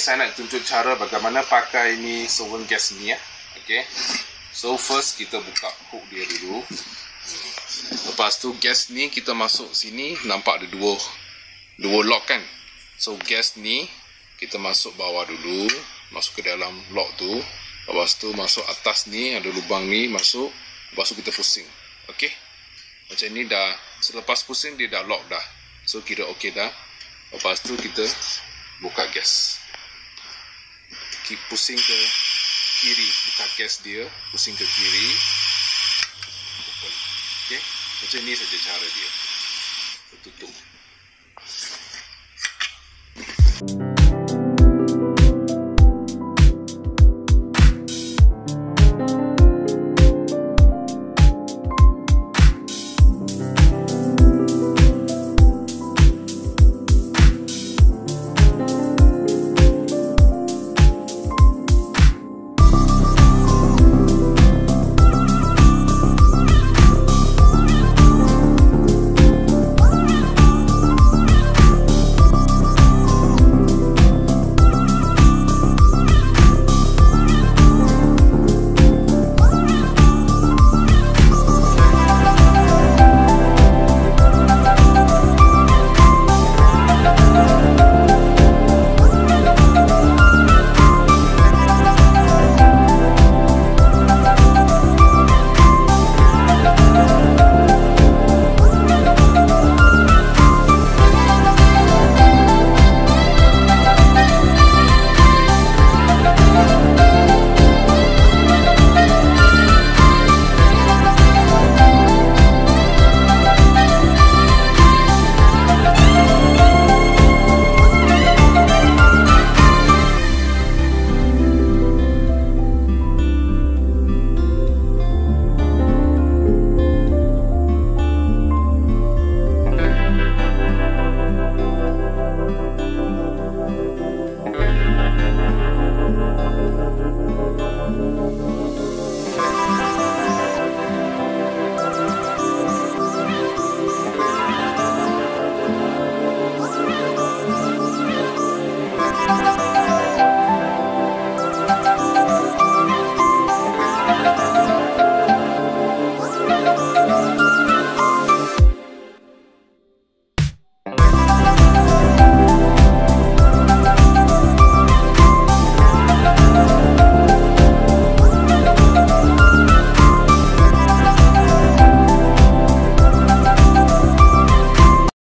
saya nak tunjuk cara bagaimana pakai ni sowen gas ni ya. Okay. So first kita buka hook dia dulu. Lepas tu gas ni kita masuk sini nampak ada dua dua lock kan. So gas ni kita masuk bawah dulu, masuk ke dalam lock tu. Lepas tu masuk atas ni ada lubang ni masuk. Lepas tu kita pusing. Okay. Macam ni dah selepas pusing dia dah lock dah. So kira okey dah. Lepas tu kita buka gas kaki pusing ke kiri buka gas dia pusing ke kiri. Open. Ok macam ni saja cara dia. Tutup. thank you